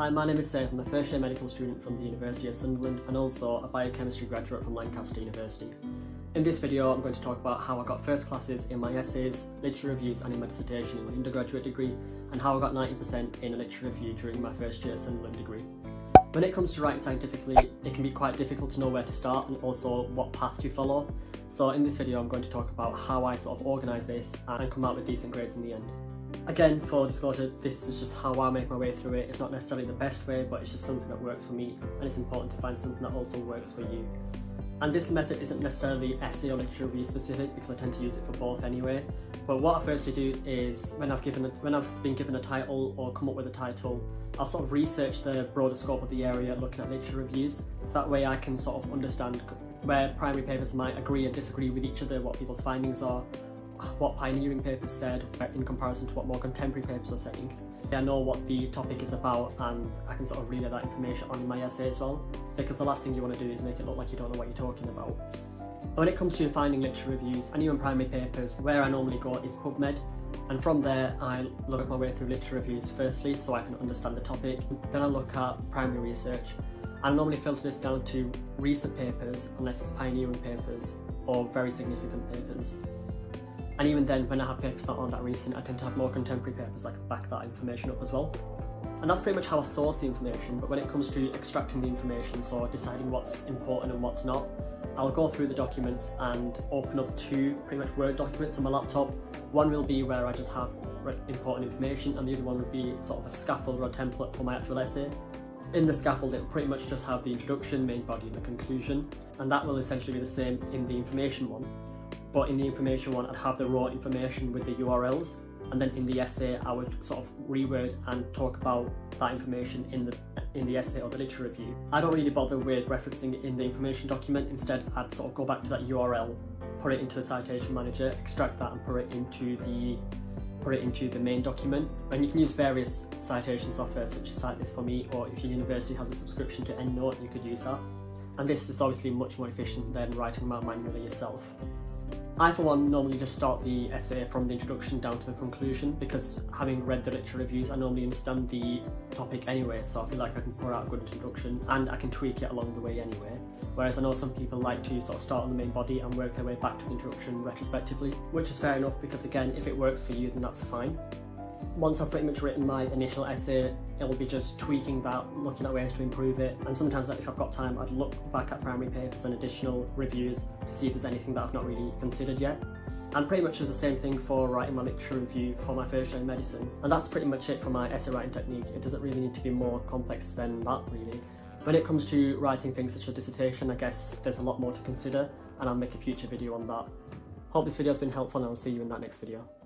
Hi, my name is Saif. I'm a first year medical student from the University of Sunderland and also a biochemistry graduate from Lancaster University. In this video, I'm going to talk about how I got first classes in my essays, literature reviews and in my dissertation in my undergraduate degree and how I got 90% in a literature review during my first year Sunderland degree. When it comes to writing scientifically, it can be quite difficult to know where to start and also what path to follow. So in this video, I'm going to talk about how I sort of organise this and come out with decent grades in the end. Again, for disclosure, this is just how I make my way through it. It's not necessarily the best way, but it's just something that works for me, and it's important to find something that also works for you. And this method isn't necessarily essay or lecture review specific because I tend to use it for both anyway. But what I firstly do is when I've given a, when I've been given a title or come up with a title, I'll sort of research the broader scope of the area looking at literature reviews. That way I can sort of understand where primary papers might agree and disagree with each other, what people's findings are, what pioneering papers said in comparison to what more contemporary papers are saying. I know what the topic is about and I can sort of relay that information on in my essay as well because the last thing you want to do is make it look like you don't know what you're talking about. When it comes to finding literature reviews and even primary papers, where I normally go is PubMed and from there I look my way through literature reviews firstly so I can understand the topic, then I look at primary research and I normally filter this down to recent papers unless it's pioneering papers or very significant papers. And even then, when I have papers that aren't that recent, I tend to have more contemporary papers that can back that information up as well. And that's pretty much how I source the information, but when it comes to extracting the information, so deciding what's important and what's not, I'll go through the documents and open up two pretty much Word documents on my laptop. One will be where I just have important information and the other one would be sort of a scaffold or a template for my actual essay. In the scaffold it'll pretty much just have the introduction, main body and the conclusion and that will essentially be the same in the information one but in the information one I'd have the raw information with the URLs and then in the essay I would sort of reword and talk about that information in the in the essay or the literature review. I don't really bother with referencing it in the information document, instead I'd sort of go back to that URL, put it into the citation manager, extract that and put it into the put it into the main document. And you can use various citation software such as Cite This For Me, or if your university has a subscription to EndNote you could use that. And this is obviously much more efficient than writing them out manually yourself. I, for one, normally just start the essay from the introduction down to the conclusion because having read the literature reviews, I normally understand the topic anyway, so I feel like I can pour out a good introduction and I can tweak it along the way anyway. Whereas I know some people like to sort of start on the main body and work their way back to the introduction retrospectively, which is fair enough because again, if it works for you, then that's fine once I've pretty much written my initial essay, it'll be just tweaking that, looking at ways to improve it, and sometimes if I've got time, I'd look back at primary papers and additional reviews to see if there's anything that I've not really considered yet. And pretty much it's the same thing for writing my literature review for my first year in medicine. And that's pretty much it for my essay writing technique. It doesn't really need to be more complex than that, really. When it comes to writing things such as a dissertation, I guess there's a lot more to consider, and I'll make a future video on that. Hope this video has been helpful, and I'll see you in that next video.